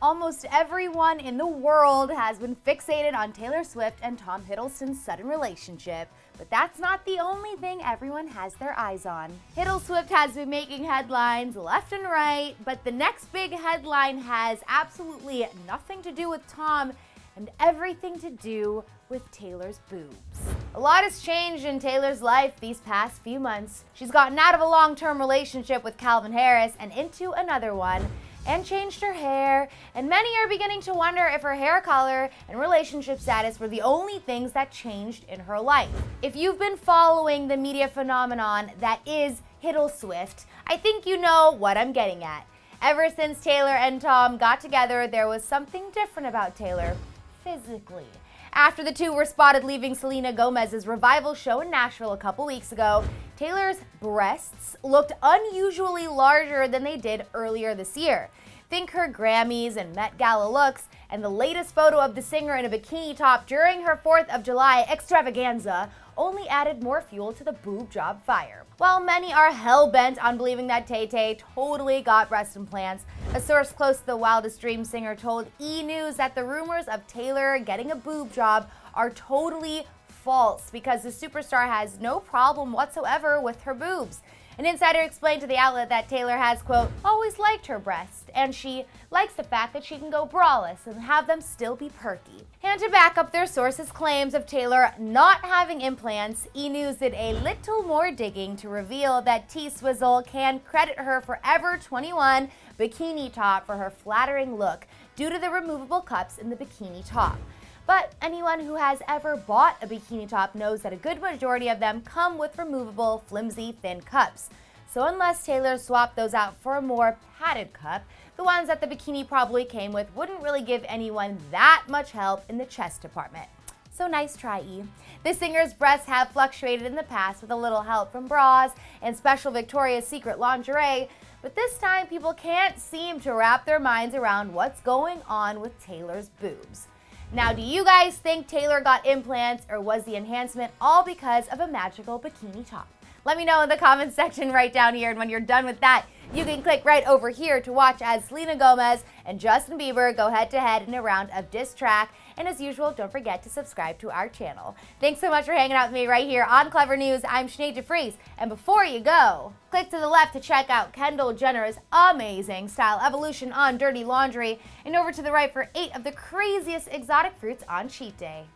Almost everyone in the world has been fixated on Taylor Swift and Tom Hiddleston's sudden relationship, but that's not the only thing everyone has their eyes on. Hiddleswift has been making headlines left and right, but the next big headline has absolutely nothing to do with Tom and everything to do with Taylor's boobs. A lot has changed in Taylor's life these past few months. She's gotten out of a long term relationship with Calvin Harris and into another one and changed her hair, and many are beginning to wonder if her hair color and relationship status were the only things that changed in her life. If you've been following the media phenomenon that is Hiddleswift, I think you know what I'm getting at. Ever since Taylor and Tom got together, there was something different about Taylor physically. After the two were spotted leaving Selena Gomez's revival show in Nashville a couple weeks ago, Taylor's breasts looked unusually larger than they did earlier this year. Think her Grammys and Met Gala looks, and the latest photo of the singer in a bikini top during her 4th of July extravaganza only added more fuel to the boob job fire. While many are hell bent on believing that Tay Tay totally got breast implants, a source close to the Wildest Dream singer told E! News that the rumors of Taylor getting a boob job are totally false because the superstar has no problem whatsoever with her boobs. An insider explained to the outlet that Taylor has, quote, always liked her breasts, and she likes the fact that she can go braless and have them still be perky. And to back up their sources' claims of Taylor not having implants, E! News did a little more digging to reveal that T Swizzle can credit her Forever 21 bikini top for her flattering look due to the removable cups in the bikini top. But anyone who has ever bought a bikini top knows that a good majority of them come with removable, flimsy, thin cups. So unless Taylor swapped those out for a more padded cup, the ones that the bikini probably came with wouldn't really give anyone that much help in the chest department. So nice try, E. The singer's breasts have fluctuated in the past with a little help from bras and special Victoria's Secret lingerie, but this time people can't seem to wrap their minds around what's going on with Taylor's boobs. Now, do you guys think Taylor got implants or was the enhancement all because of a magical bikini top? Let me know in the comments section right down here. And when you're done with that, you can click right over here to watch as Selena Gomez and Justin Bieber go head to head in a round of diss track. And as usual, don't forget to subscribe to our channel. Thanks so much for hanging out with me right here on Clevver News. I'm Sinead De Vries. And before you go, click to the left to check out Kendall Jenner's amazing style evolution on Dirty Laundry and over to the right for eight of the craziest exotic fruits on cheat day.